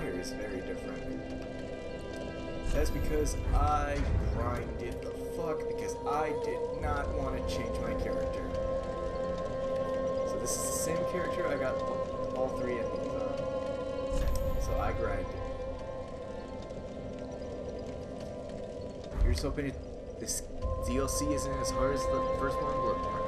attire is very different. That's because I grinded the fuck because I did not want to change my character. So this is the same character I got all three endings on. So I grinded. You're just hoping it, this DLC isn't as hard as the first one, Bloodborne.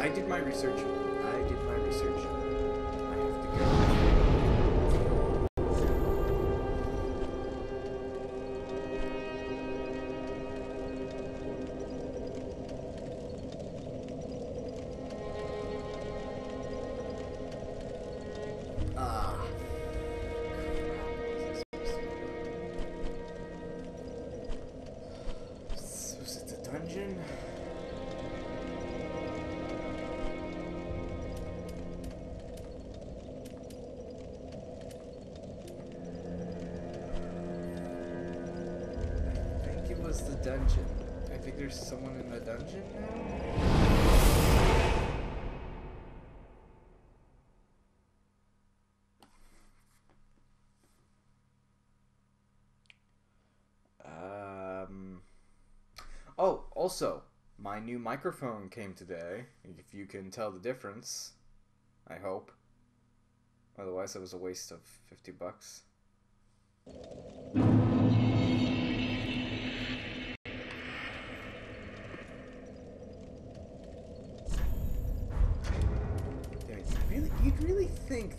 I, did my research. I did my research. There's someone in the dungeon now. Um. Oh, also, my new microphone came today. If you can tell the difference, I hope. Otherwise, it was a waste of fifty bucks.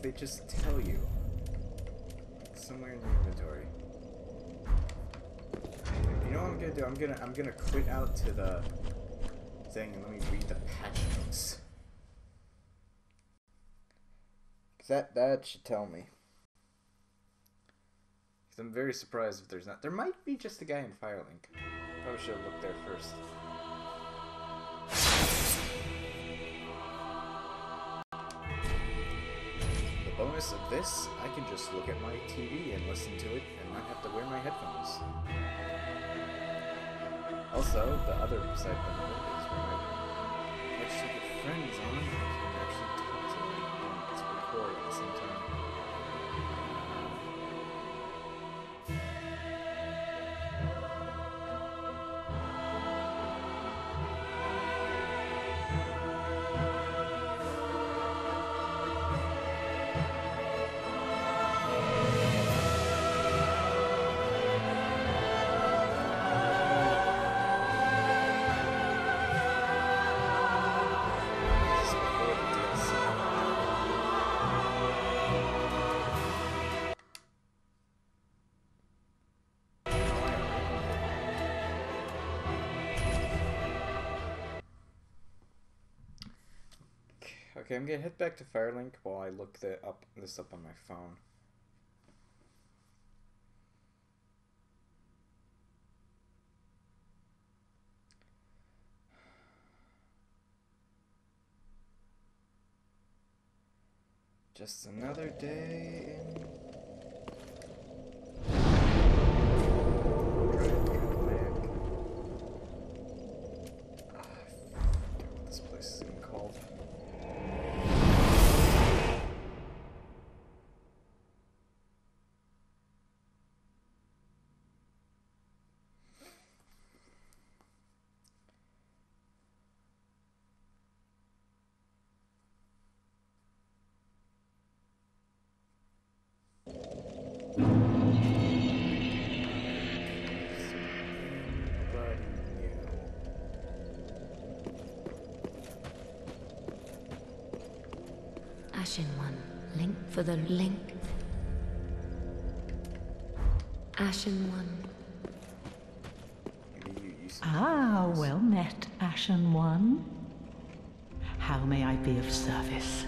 They just tell you somewhere in your inventory. You know what I'm gonna do? I'm gonna I'm gonna quit out to the thing and let me read the patch notes. that that should tell me. Cause I'm very surprised if there's not. There might be just a guy in Firelink. Probably should have looked there first. Bonus of this, I can just look at my TV and listen to it and not have to wear my headphones. Also, the other side benefit is when I actually get friends on, I actually talk to them and record at the same time. Okay, I'm gonna head back to Firelink while I look the up this up on my phone. Just another day Ashen One, link for the link. Ashen One, Maybe you used to Ah, well met, Ashen One. How may I be of service?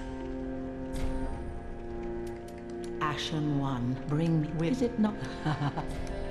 Ashen One, bring me with it not.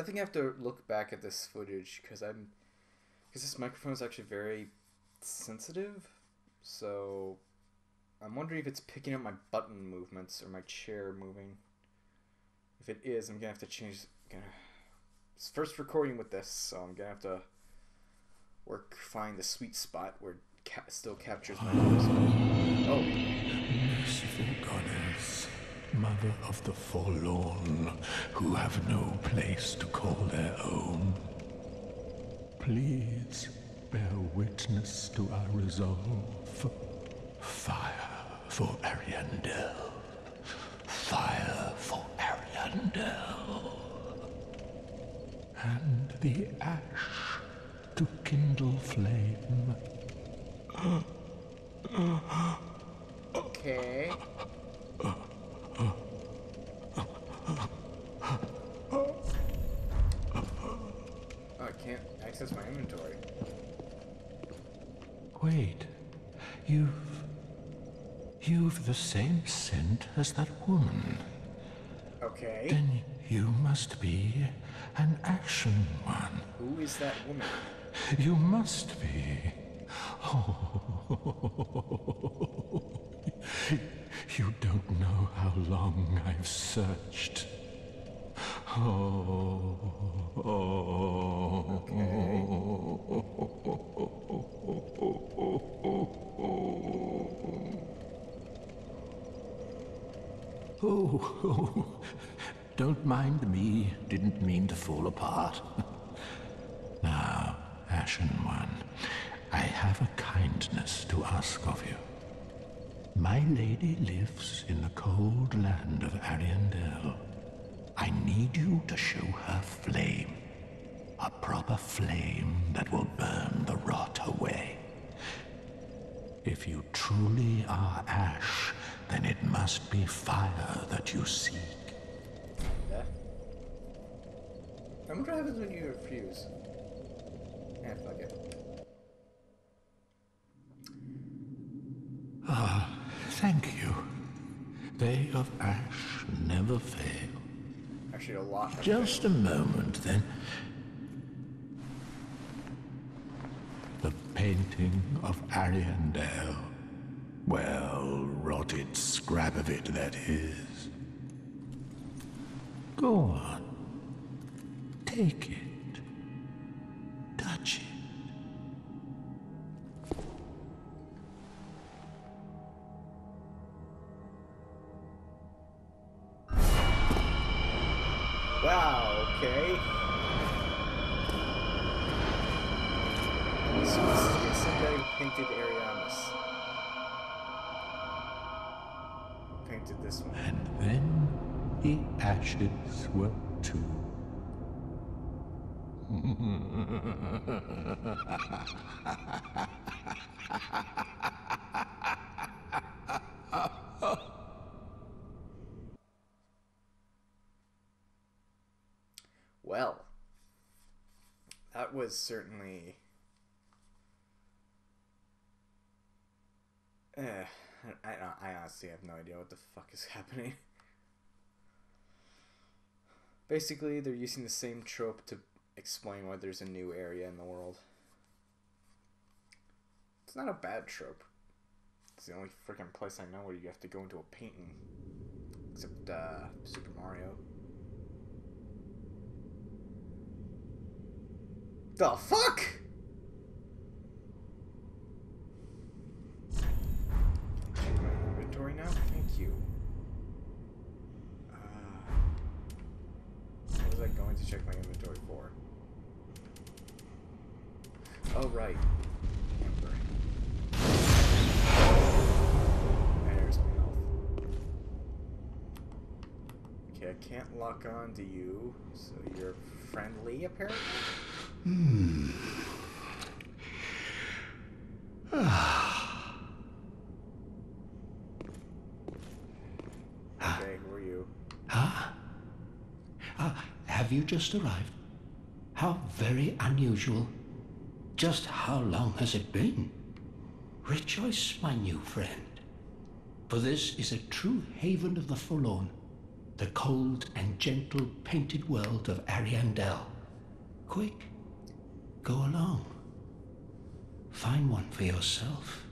definitely have to look back at this footage because I'm because this microphone is actually very sensitive. So I'm wondering if it's picking up my button movements or my chair moving. If it is, I'm gonna have to change. Gonna it's first recording with this, so I'm gonna have to work find the sweet spot where ca- still captures my voice. Oh, mother of the forlorn, who have no place to call their own. Please bear witness to our resolve. Fire for Ariandel. Fire for Ariandel. And the ash to kindle flame. okay. Oh, I can't access my inventory. Wait, you've. You've the same scent as that woman. Okay. Then you must be an Ashen One. Who is that woman? You must be. Oh. You don't know how long I've searched. Oh. Oh, oh, don't mind me. Didn't mean to fall apart. now, Ashen One, I have a kindness to ask of you. My lady lives in the cold land of Ariandel. I need you to show her flame. A proper flame that will burn the rot away. If you truly are ash, must be fire that you seek. Yeah. I wonder what happens when you refuse. Eh, fuck it. Thank you. They of ash never fail. Actually, a lot. Just a moment, then. The painting of Ariandel. Well, rotted scrap of it, that is. Go on. Take it. Was certainly. Eh, I, I, honestly have no idea what the fuck is happening. Basically, they're using the same trope to explain why there's a new area in the world. It's not a bad trope. It's the only freaking place I know where you have to go into a painting. Except, uh, Super Mario. The fuck? My inventory now. Thank you. Uh, what was I going to check my inventory for? Oh, right. There's my health. Okay, I can't lock on to you, so you're friendly, apparently? You? Ah, have you just arrived? How very unusual. Just how long has it been? Rejoice, my new friend. For this is a true haven of the forlorn, the cold and gentle painted world of Ariandel. Quick, go along. Find one for yourself.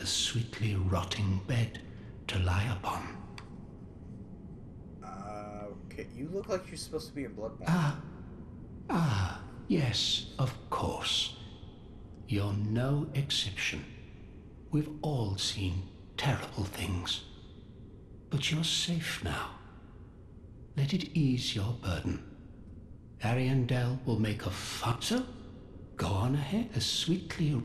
A sweetly rotting bed to lie upon. Uh, okay, you look like you're supposed to be in Bloodborne. Ah, ah, yes, of course. You're no exception. We've all seen terrible things. But you're safe now. Let it ease your burden. Ariandel will make a fun. So, go on ahead as sweetly.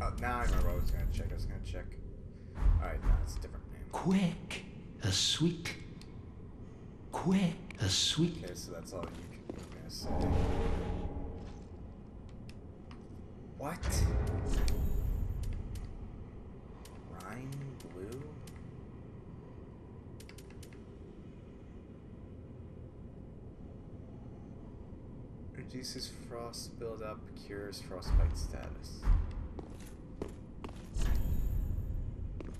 Oh, now I remember what I was gonna check. I was gonna check. Alright, no, it's a different name. Quick, a sweet. Quick, a sweet. Okay, so that's all you can say. What? Reduces frost buildup, cures frostbite status.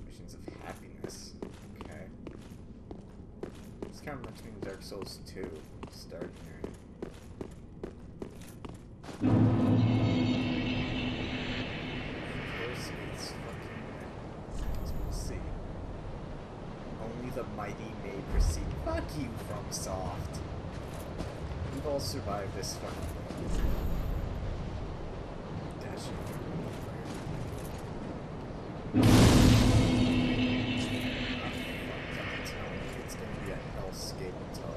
Visions of happiness. Okay. This kind of reminds me of Dark Souls 2. Start here. Of course, it's fucking. Let's see. Only the mighty may proceed. Fuck you, FromSoft. We've all survived this fucking. Dashing through the fire. Ah, fuck, don't tell me It's gonna be a hellscape until I.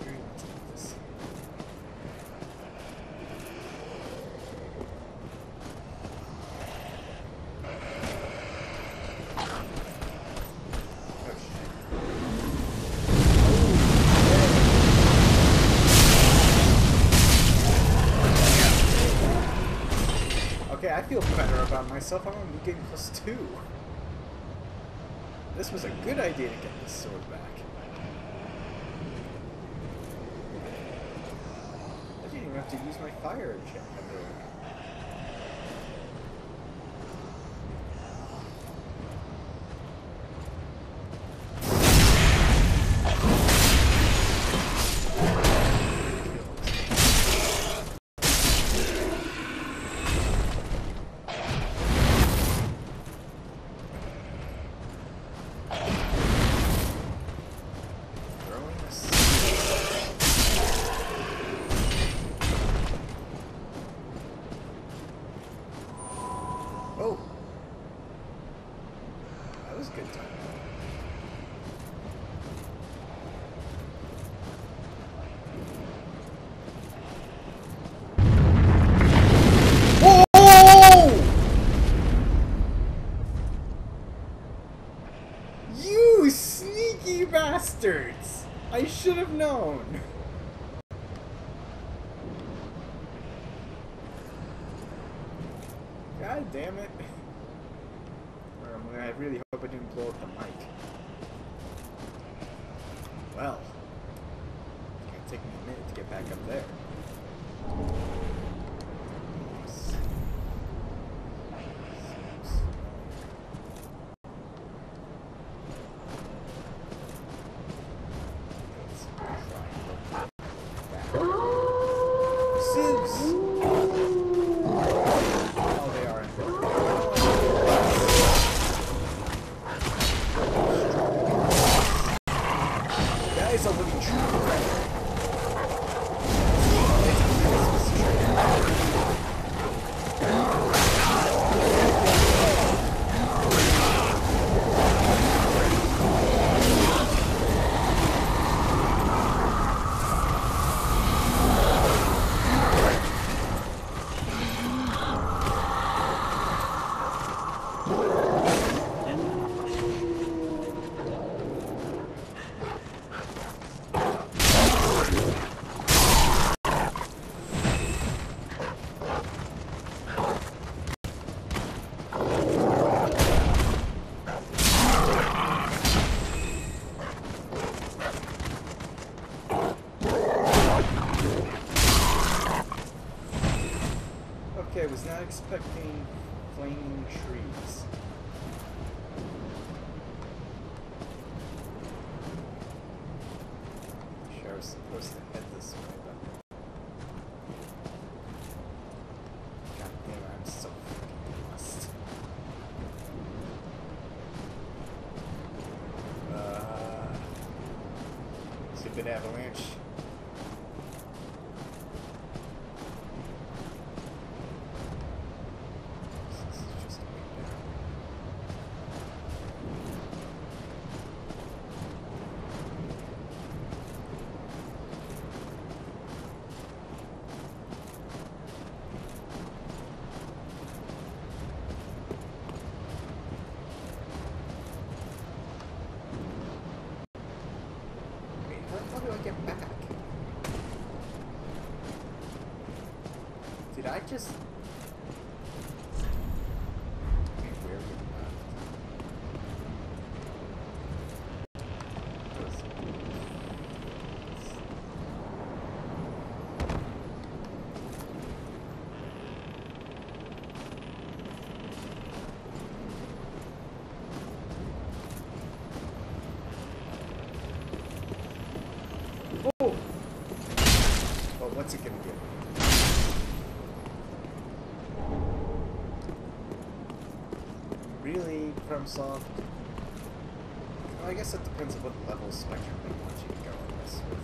Where do you want to put this? Oh shit. Okay, I feel better about myself. I'm only getting plus two. This was a good idea to get this sword back. I didn't even have to use my fire check. Expecting flaming trees. Sure, I was supposed to head this way, but. God damn I'm so fucking lost. Uh. Stupid avalanche. This is just way down. Wait, how, how do I get back? Did I just... Wait, where we left? Was- Oh! Well, what's it gonna give me? Really, FromSoft? Well, I guess it depends on what level spectrum they want you to go on this with.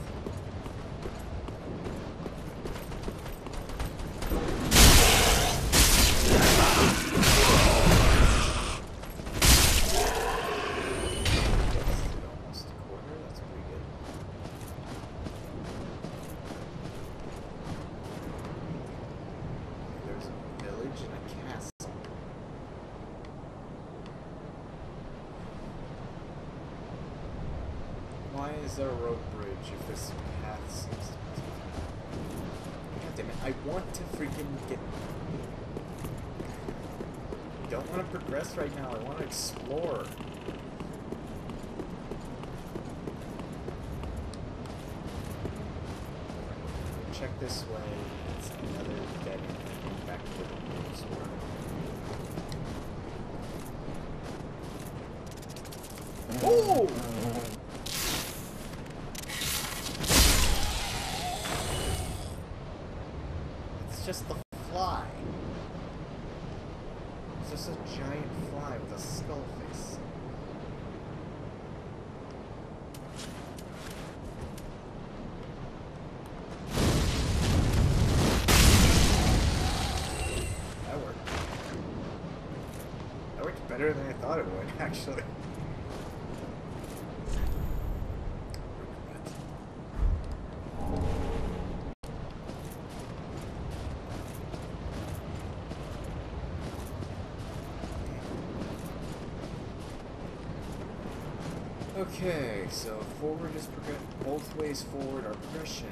Yes, almost a quarter, that's pretty good. There's a village and a castle. Why is there a rope bridge if this path seems to God damn it, I want to freaking get... I don't want to progress right now, I want to explore. Check this way, it's another dead end back to the news world. Oh! It's just the fly. It's just a giant fly with a skull face. That worked. That worked better than I thought it would, actually. Okay, so forward is. Both ways forward are progression.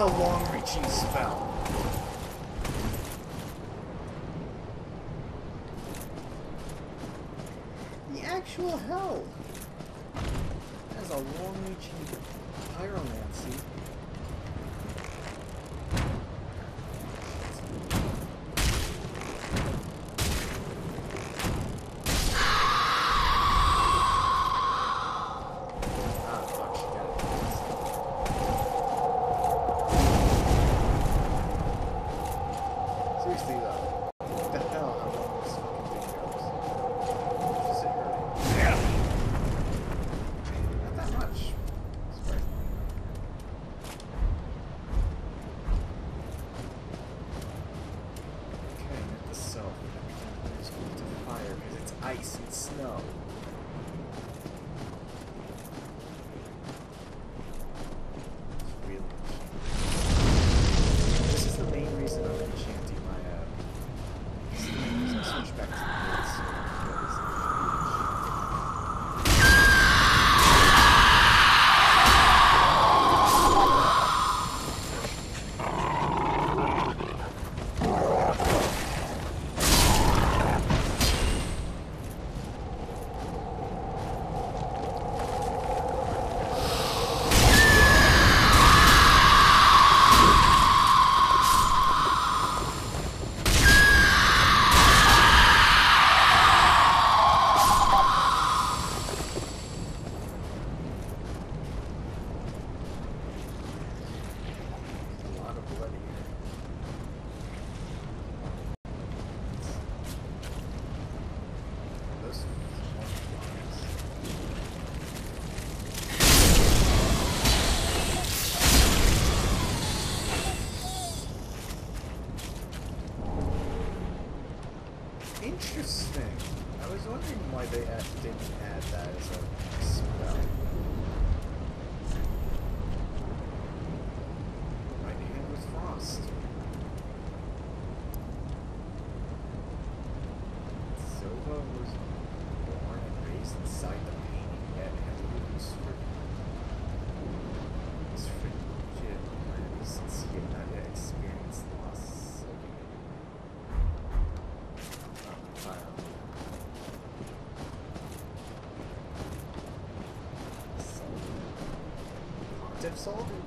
That's a long-reaching spell. The actual hell. ice and snow. soldiers.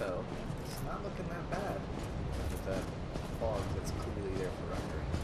Though. It's not looking that bad. With that fog that's clearly there for record.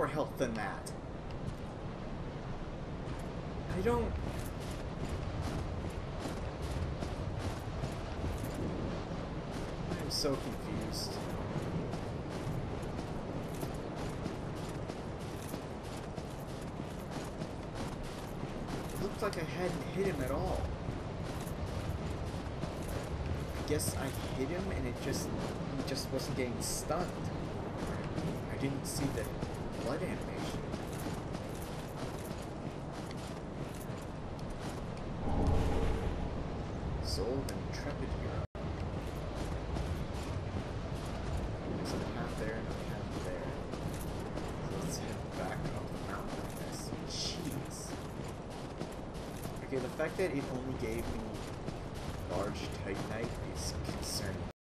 More health than that. I don't. I'm so confused. It looked like I hadn't hit him at all. I guess I hit him and it just he just wasn't getting stunned. I didn't see the blood animation. Soul of intrepid hero. There's a path there and a path there. Let's head back up the mountain, I guess. Jeez. Okay, the fact that it only gave me